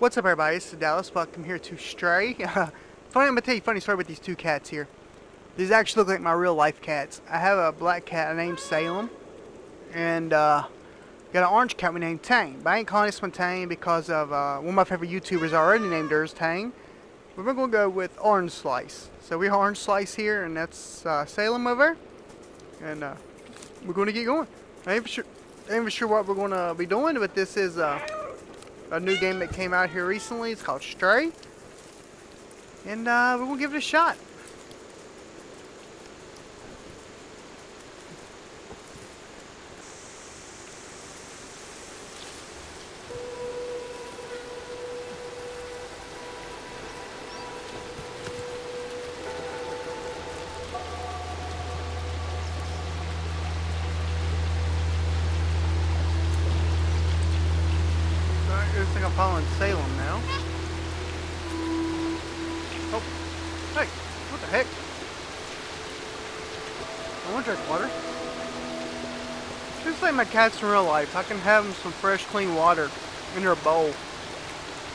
What's up everybody, this is Dallas Welcome here to Stray. funny, I'm gonna tell you a funny story with these two cats here. These actually look like my real life cats. I have a black cat named Salem, and uh, got an orange cat we named Tang. But I ain't calling this one Tang because of uh, one of my favorite YouTubers already named hers Tang. But we're gonna go with Orange Slice. So we have Orange Slice here, and that's uh, Salem over. And uh, we're gonna get going. I ain't for sure, I ain't for sure what we're gonna be doing, but this is uh, a new game that came out here recently. It's called Stray. And uh, we're going to give it a shot. Salem now. Oh, hey, what the heck? I want to drink water. Just like my cats in real life, I can have them some fresh, clean water in their bowl.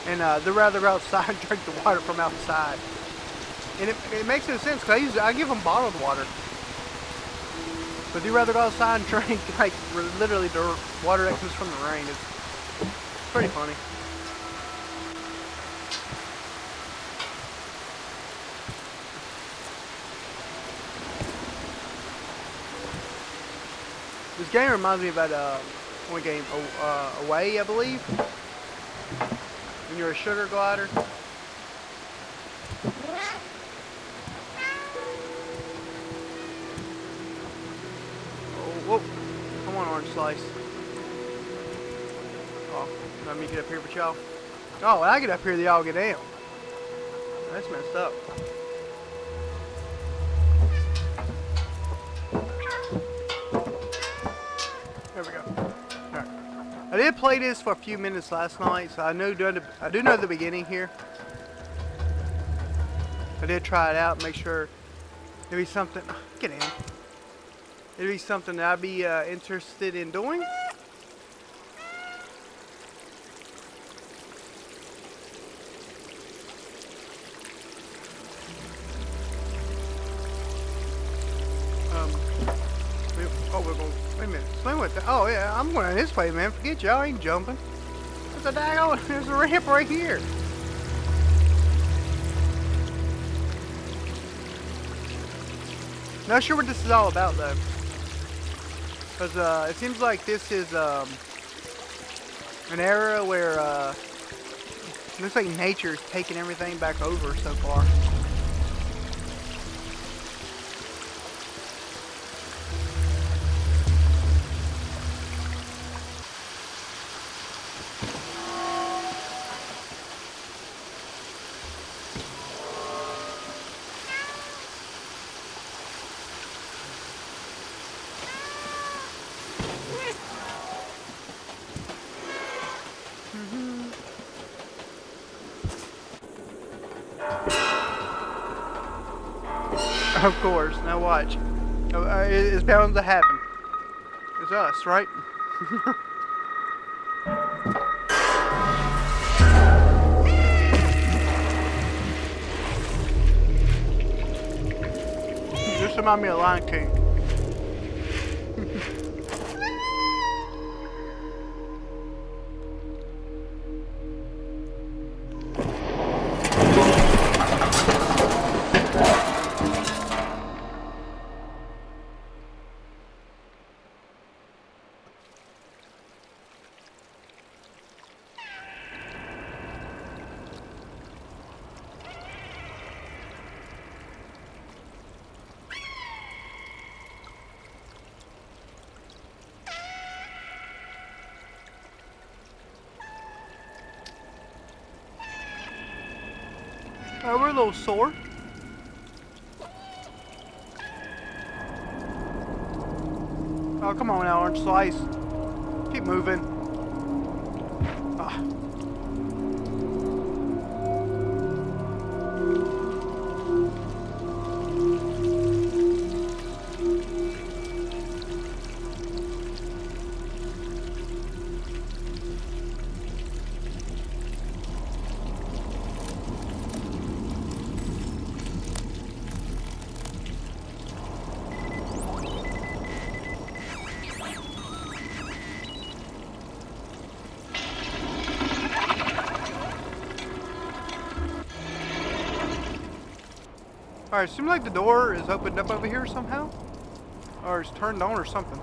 And uh, they'd rather outside and drink the water from outside. And it, it makes no sense because I, I give them bottled water. But they'd rather go outside and drink like literally the water that comes from the rain. It's, pretty funny. Game reminds me about uh, one game, uh, Away, I believe. When you're a sugar glider. Oh, whoa. Come on, Orange Slice. Oh, let me get up here with y'all. Oh, when I get up here, they all get down. That's messed up. Did play this for a few minutes last night, so I know I do know the beginning here. I did try it out, make sure it'd be something. Get in. It'd be something that I'd be uh, interested in doing. I'm going this way, man. Forget y'all. ain't jumping. There's a daggone. There's a ramp right here. Not sure what this is all about though. Cause uh, it seems like this is um, an era where uh, looks like nature's taking everything back over so far. Now watch. Uh, it's bound to happen. It's us, right? Just remind me of Lion King. Uh, we're a little sore. Oh, come on now, Orange Slice. Keep moving. Alright, seems like the door is opened up over here somehow. Or it's turned on or something.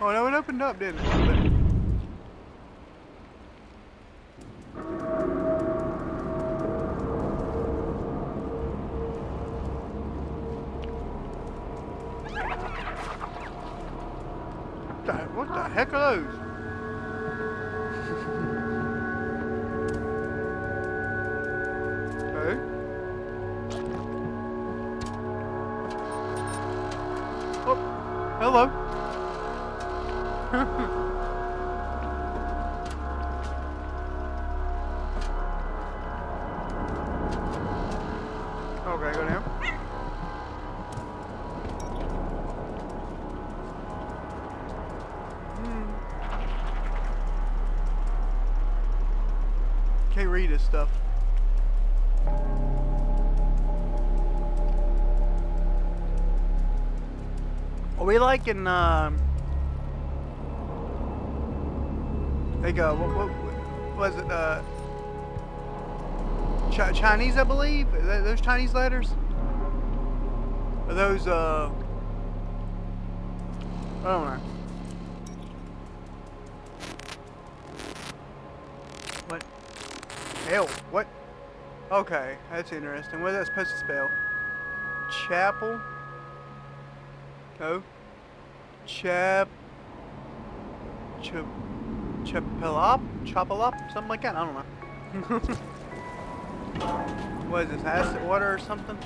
Oh no, it opened up, didn't it? Oh, hello. Like in, um... Like, what, what, was it, uh... Ch Chinese, I believe? Th- those Chinese letters? Are those, uh... I don't know. What? Hell, what? Okay, that's interesting. What is that supposed to spell? Chapel? Oh? Chap... Chap... Chapelop? Chapelop? Something like that? I don't know. what is this, acid water or something?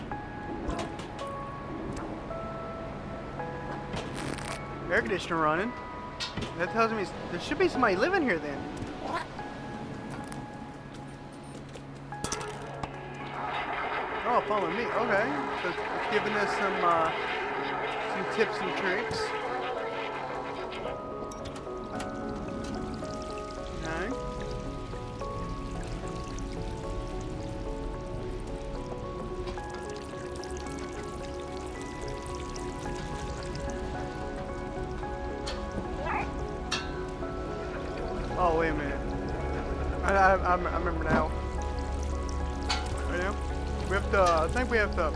Air conditioner running. That tells me there should be somebody living here then. Oh, following me. Okay. So it's giving us some uh, some tips and tricks. I, I, remember now. Yeah? We have to, I think we have to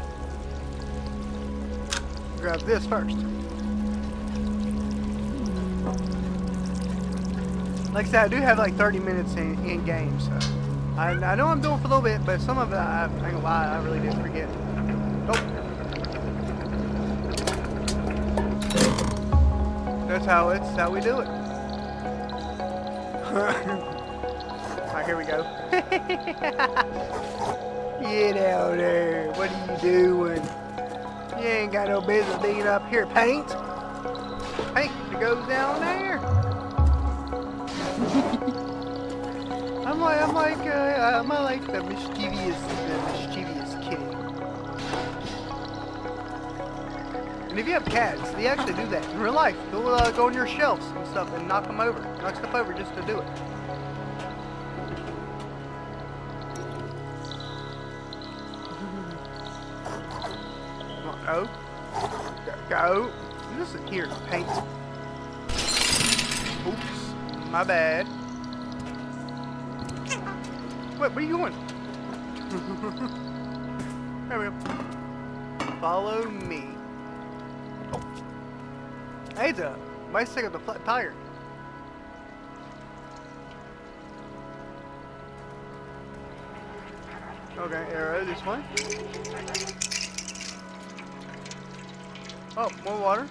grab this first. Like I said, I do have like 30 minutes in, in game, so. I, I know I'm doing for a little bit, but some of it, I, I ain't gonna lie, I really did forget. Oh. That's how it's, how we do it. Here we go. Get out there. What are you doing? You ain't got no business being up here. Paint? Paint that goes down there. I'm like, I'm like, uh, I'm like the mischievous, the mischievous kid. And if you have cats, they actually do that in real life. They'll uh, go on your shelves and stuff and knock them over, knock stuff over just to do it. Go. Go. Go. Listen here, paint. Oops. My bad. What, where are you going? there we go. Follow me. Oh. Hey, a bicycle with a flat tire. Okay, arrow this way. Oh, more water.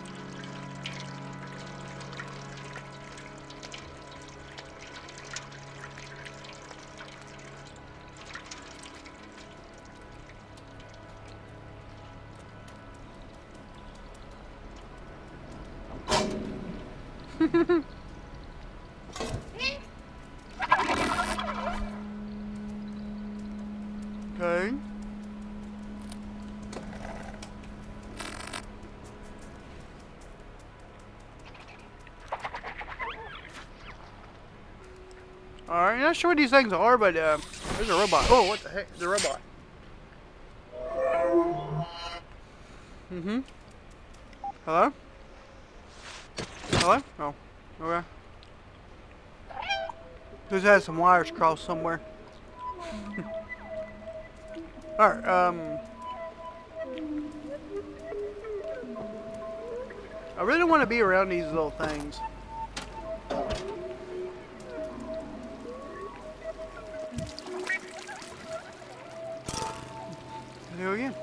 Okay. Alright, not sure what these things are, but uh, there's a robot. Oh, what the heck? A robot. Mm-hmm. Hello? Hello? Oh, okay. This has some wires crossed somewhere. Alright, um... I really want to be around these little things. Again.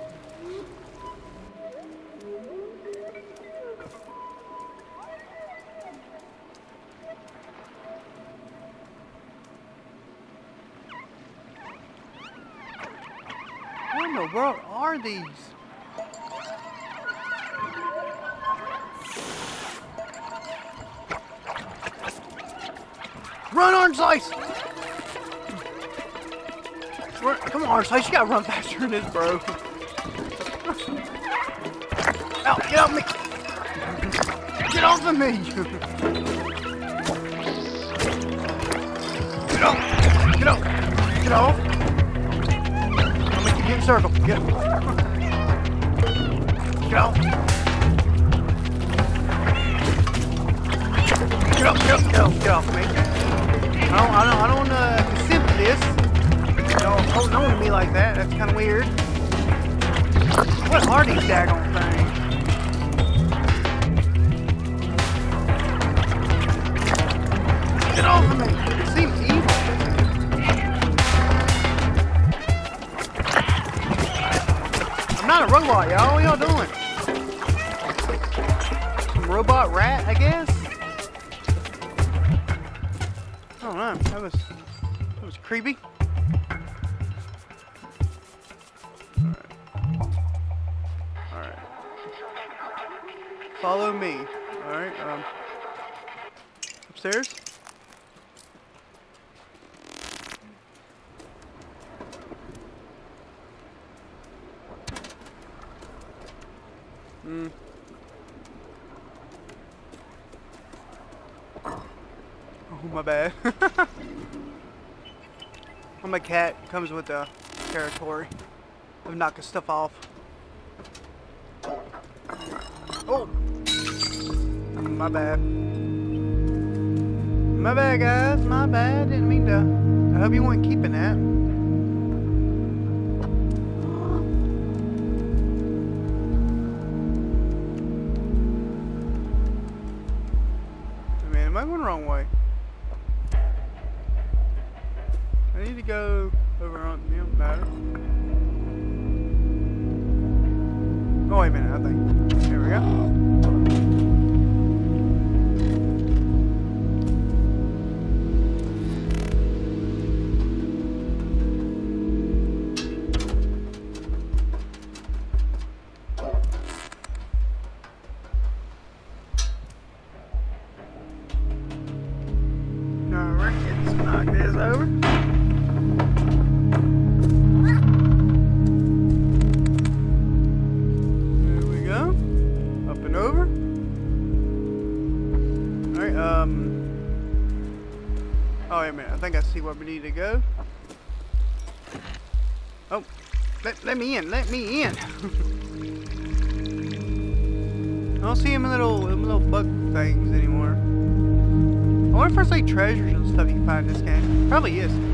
What in the world are these? You gotta run faster than this, bro. Out, get off me! Get off of me! Get off! Get off! Get off! I'll make you get in circle. Get off! Get off! Get off, get off, get off, get off me. I don't, I don't, I don't, uh, consent to this. Know, holding on to me like that, that's kind of weird. What are these daggone things? Get off of me! It seems evil. I'm not a robot, y'all. What y'all doing? Some robot rat, I guess? I don't know. That was that was creepy. Follow me. Alright, um upstairs? Hmm. Oh, my bad. I'm a cat. Comes with the territory of knocking stuff off. Oh! My bad. My bad, guys. My bad. Didn't mean to. I hope you weren't keeping that. Man, am I going the wrong way? I need to go over on the no. Oh wait a minute, I think. There we go. Over. There we go. Up and over. Alright, um. Oh, wait a minute. I think I see where we need to go. Oh, let, let me in. Let me in. I don't see him little, them little bug things anymore. I wonder if there's like treasures stuff you can find in this game. Probably is.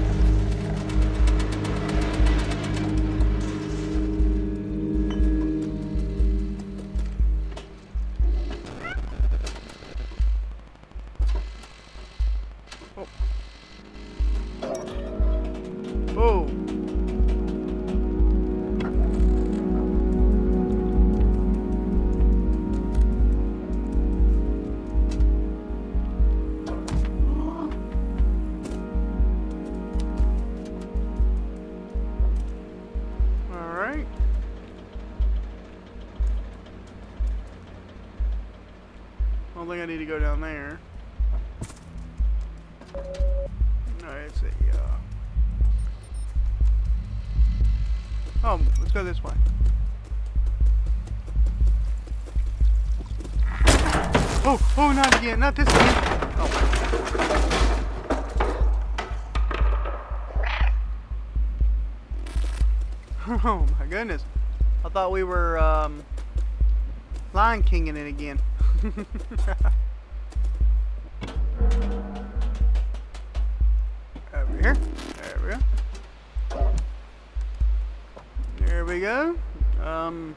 Need to go down there. Alright, let's see. Uh... Oh, let's go this way. Oh, oh, not again. Not this again. Oh. Oh my goodness. I thought we were um, Lion Kinging it again. Over here. There we go. There we go. Um.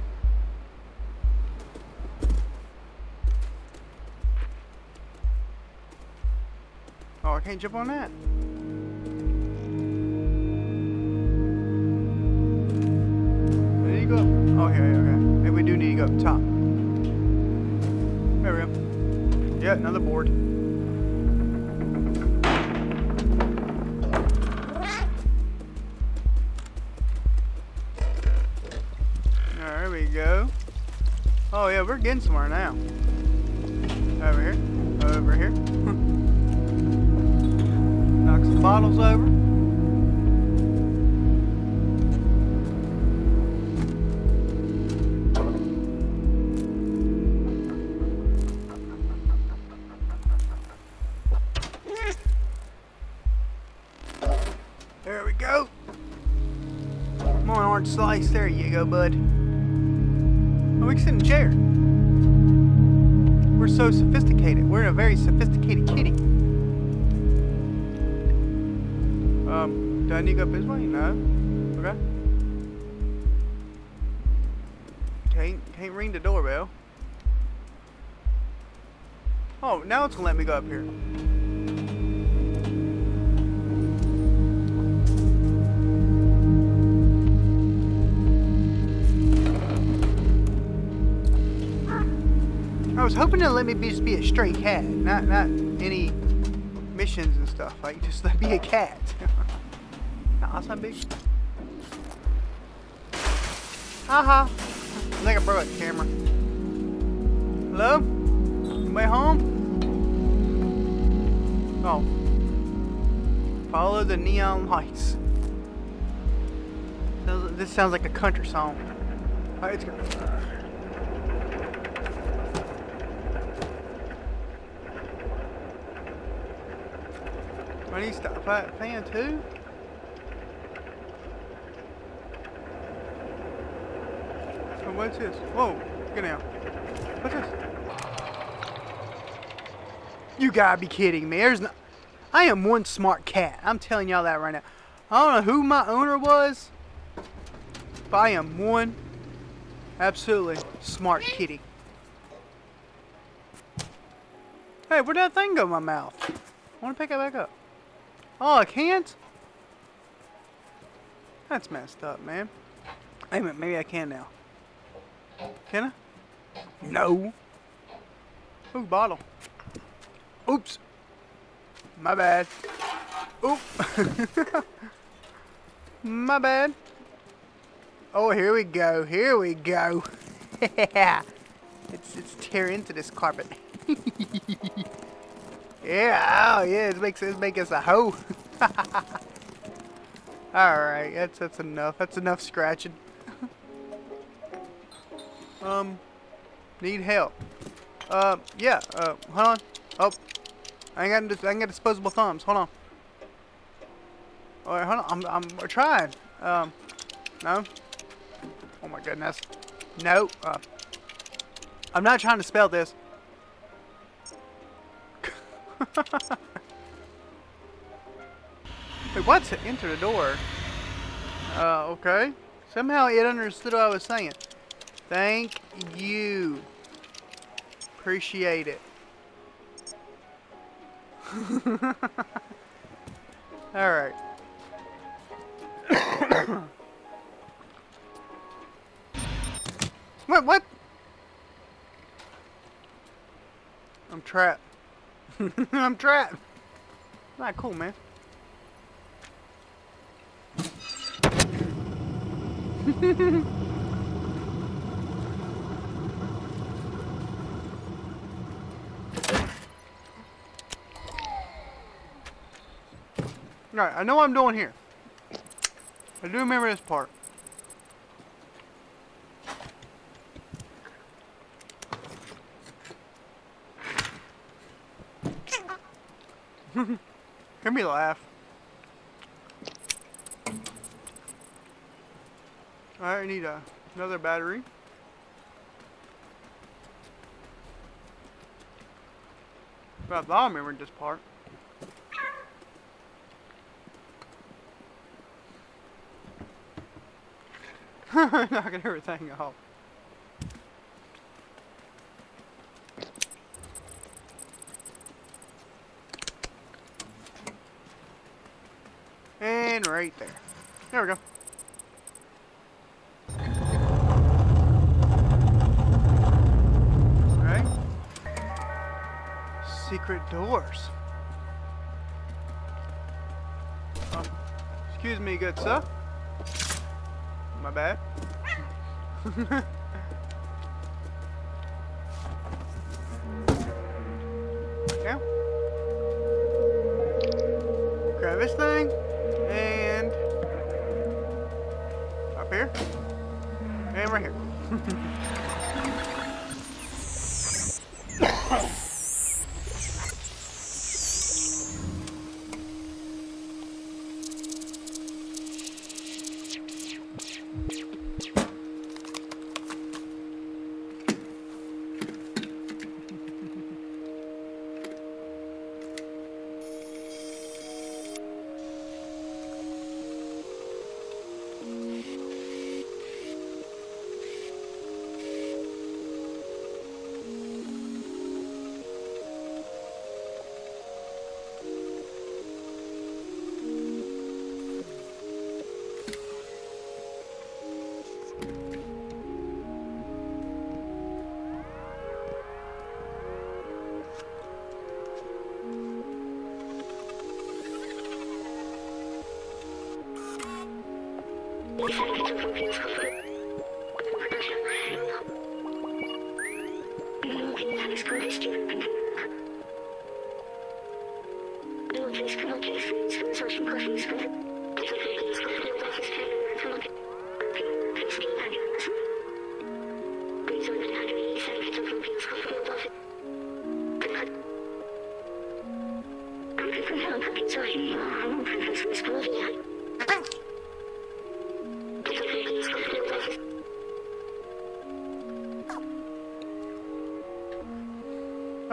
Oh, I can't jump on that. There you go. Oh, okay, okay. Maybe we do need to go up top. There we go. Yeah, another board. There we go. Oh yeah, we're getting somewhere now. Over here. Over here. Knock some bottles over. So sophisticated. We're in a very sophisticated kitty. Um, do I need to go this way? No. Okay. Can't, can't ring the doorbell. Oh, now it's gonna let me go up here. I was hoping to let me just be a stray cat, not not any missions and stuff. Like just let be a cat. nah, that's not big. Haha. I think I broke the camera. Hello? Anybody home? Oh. Follow the neon lights. This sounds like a country song. Alright, it's good. To stop that fan too. Oh, what's this? Whoa, get out. What's this? You gotta be kidding me. There's no. I am one smart cat. I'm telling y'all that right now. I don't know who my owner was, but I am one absolutely smart kitty. Hey, where'd that thing go in my mouth? I want to pick it back up. Oh, I can't? That's messed up, man. Wait a minute, maybe I can now. Can I? No. Ooh, bottle. Oops. My bad. Oop. My bad. Oh, here we go. Here we go. Yeah. Let's, tear into this carpet. Yeah, oh yeah, it makes it make us a hoe. Alright, that's that's enough. That's enough scratching. um need help. Uh yeah, uh hold on. Oh I ain't got I ain't got disposable thumbs. Hold on. Alright, hold on. I'm I'm trying. Um no. Oh my goodness. No. Uh, I'm not trying to spell this. Wait, what's it? Enter the door. Uh, okay. Somehow it understood what I was saying. Thank you. Appreciate it. Alright. what, what? I'm trapped. I'm trapped. Not cool, man. Alright, I know what I'm doing here. I do remember this part. Hear me laugh. Alright, I need a, another battery. But I remembered this part. Knocking everything off. And right there. There we go. Alright. Secret doors. Oh, excuse me, good sir. My bad. yeah. Grab this thing here and right here. Sorry, I'm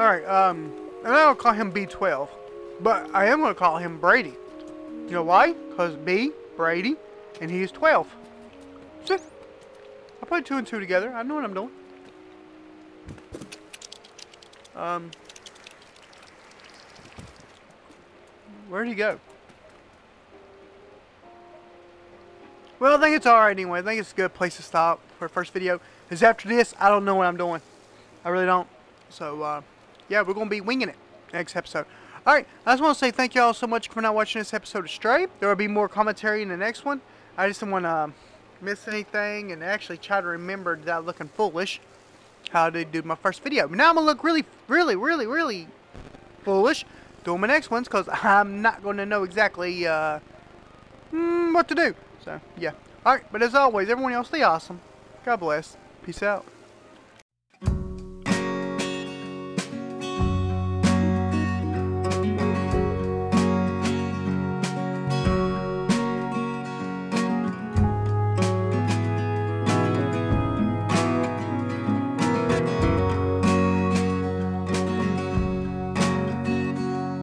Alright, um, and I don't call him B12, but I am going to call him Brady. You know why? Because B, Brady, and he is 12. See? I put two and two together. I know what I'm doing. Um, where'd he go? Well, I think it's alright anyway. I think it's a good place to stop for a first video. Because after this, I don't know what I'm doing. I really don't. So, uh, yeah, we're going to be winging it next episode. Alright, I just want to say thank you all so much for not watching this episode of Stray. There will be more commentary in the next one. I just don't want to uh, miss anything and actually try to remember without looking foolish how did do my first video. Now I'm going to look really, really, really, really foolish doing my next ones because I'm not going to know exactly uh, mm, what to do. So, yeah. Alright, but as always, everyone else stay awesome. God bless. Peace out.